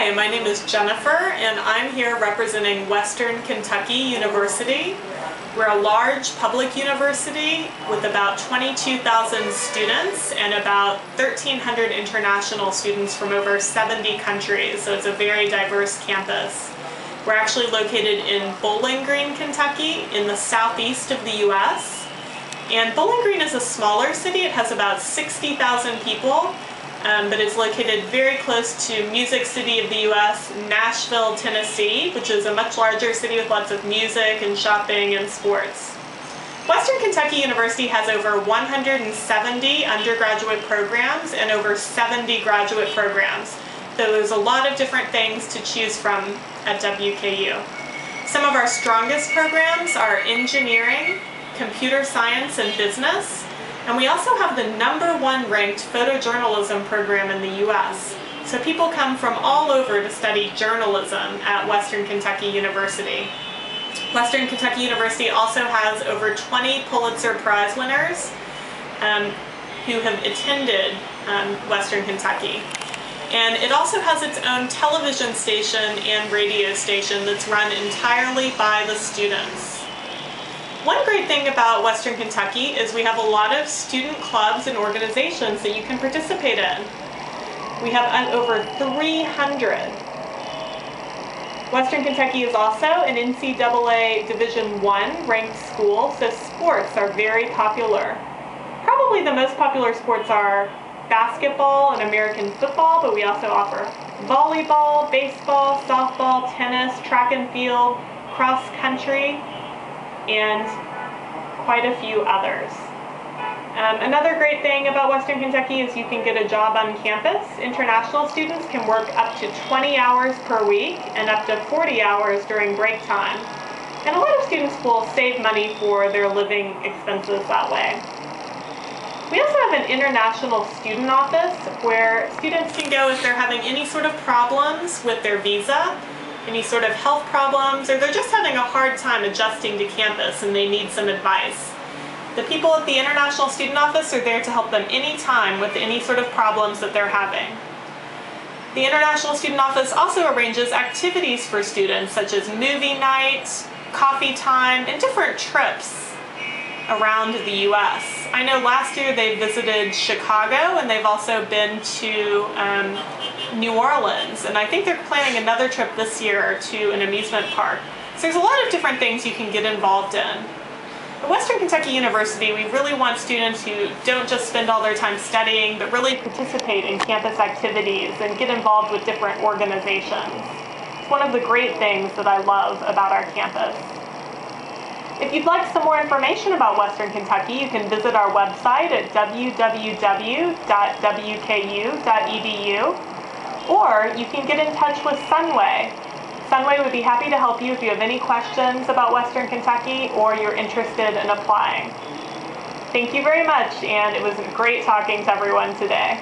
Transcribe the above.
Hi, my name is Jennifer and I'm here representing Western Kentucky University. We're a large public university with about 22,000 students and about 1,300 international students from over 70 countries, so it's a very diverse campus. We're actually located in Bowling Green, Kentucky in the southeast of the US. And Bowling Green is a smaller city, it has about 60,000 people um, but it's located very close to Music City of the US, Nashville, Tennessee, which is a much larger city with lots of music and shopping and sports. Western Kentucky University has over 170 undergraduate programs and over 70 graduate programs. So there's a lot of different things to choose from at WKU. Some of our strongest programs are engineering, computer science and business, and we also have the number one ranked photojournalism program in the US. So people come from all over to study journalism at Western Kentucky University. Western Kentucky University also has over 20 Pulitzer Prize winners um, who have attended um, Western Kentucky. And it also has its own television station and radio station that's run entirely by the students. One great thing about Western Kentucky is we have a lot of student clubs and organizations that you can participate in. We have over 300. Western Kentucky is also an NCAA Division I ranked school, so sports are very popular. Probably the most popular sports are basketball and American football, but we also offer volleyball, baseball, softball, tennis, track and field, cross country, and quite a few others. Um, another great thing about Western Kentucky is you can get a job on campus. International students can work up to 20 hours per week and up to 40 hours during break time. And a lot of students will save money for their living expenses that way. We also have an international student office where students can go if they're having any sort of problems with their visa any sort of health problems, or they're just having a hard time adjusting to campus and they need some advice. The people at the International Student Office are there to help them anytime with any sort of problems that they're having. The International Student Office also arranges activities for students such as movie night, coffee time, and different trips around the U.S. I know last year they visited Chicago and they've also been to um, New Orleans, and I think they're planning another trip this year to an amusement park. So there's a lot of different things you can get involved in. At Western Kentucky University, we really want students who don't just spend all their time studying, but really participate in campus activities and get involved with different organizations. It's one of the great things that I love about our campus. If you'd like some more information about Western Kentucky, you can visit our website at www.wku.edu or you can get in touch with Sunway. Sunway would be happy to help you if you have any questions about Western Kentucky or you're interested in applying. Thank you very much, and it was great talking to everyone today.